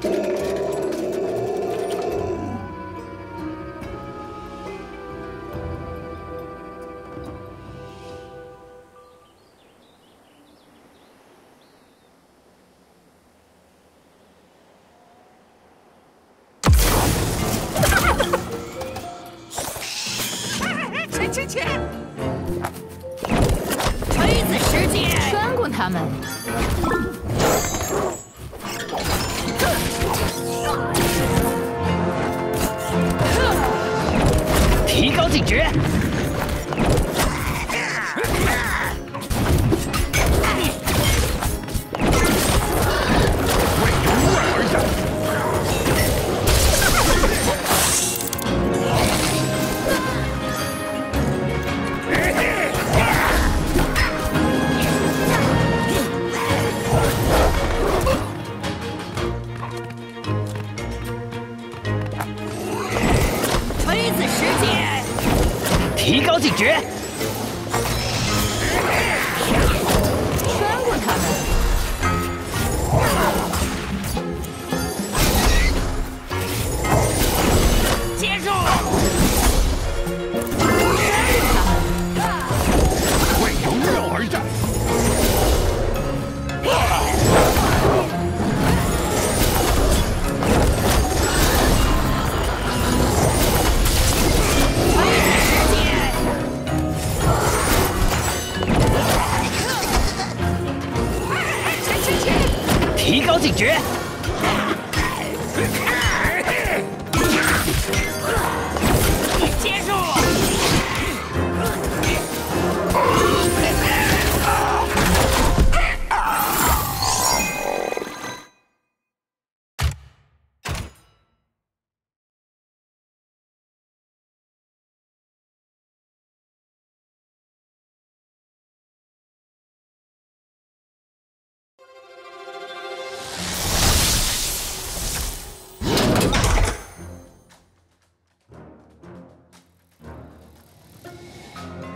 哈哈！锤子时间，穿过他们。提高警觉。提高警觉。高警觉！あっ!